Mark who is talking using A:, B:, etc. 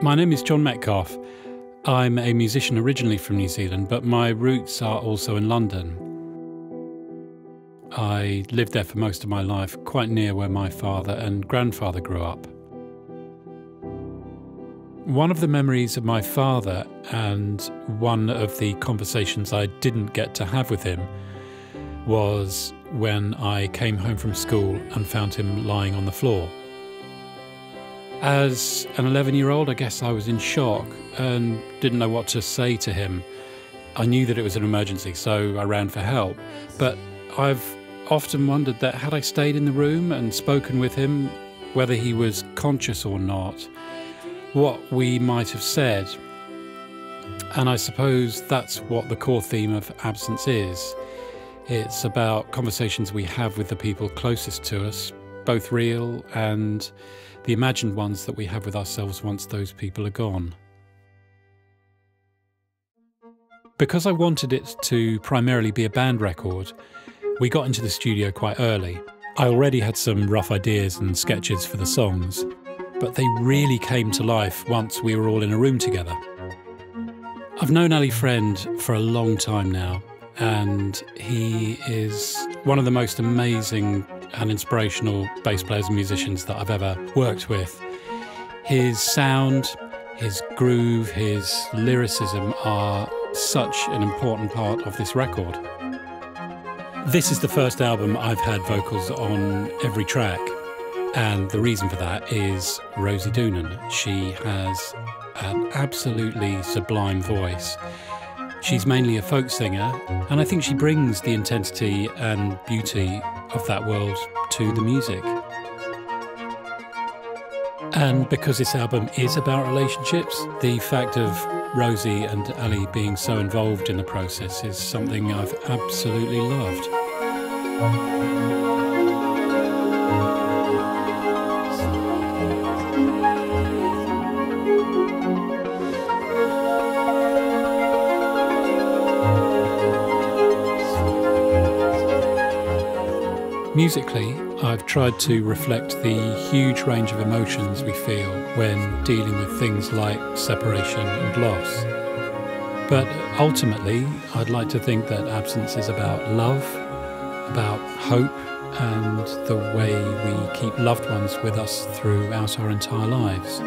A: My name is John Metcalfe. I'm a musician originally from New Zealand, but my roots are also in London. I lived there for most of my life, quite near where my father and grandfather grew up. One of the memories of my father, and one of the conversations I didn't get to have with him, was when I came home from school and found him lying on the floor. As an 11 year old, I guess I was in shock and didn't know what to say to him. I knew that it was an emergency, so I ran for help. But I've often wondered that had I stayed in the room and spoken with him, whether he was conscious or not, what we might have said. And I suppose that's what the core theme of absence is. It's about conversations we have with the people closest to us, both real and the imagined ones that we have with ourselves once those people are gone. Because I wanted it to primarily be a band record, we got into the studio quite early. I already had some rough ideas and sketches for the songs, but they really came to life once we were all in a room together. I've known Ali Friend for a long time now, and he is one of the most amazing and inspirational bass players and musicians that I've ever worked with. His sound, his groove, his lyricism are such an important part of this record. This is the first album I've had vocals on every track, and the reason for that is Rosie Doonan. She has an absolutely sublime voice. She's mainly a folk singer, and I think she brings the intensity and beauty of that world to the music. And because this album is about relationships, the fact of Rosie and Ali being so involved in the process is something I've absolutely loved. Musically, I've tried to reflect the huge range of emotions we feel when dealing with things like separation and loss. But ultimately, I'd like to think that absence is about love, about hope, and the way we keep loved ones with us throughout our entire lives.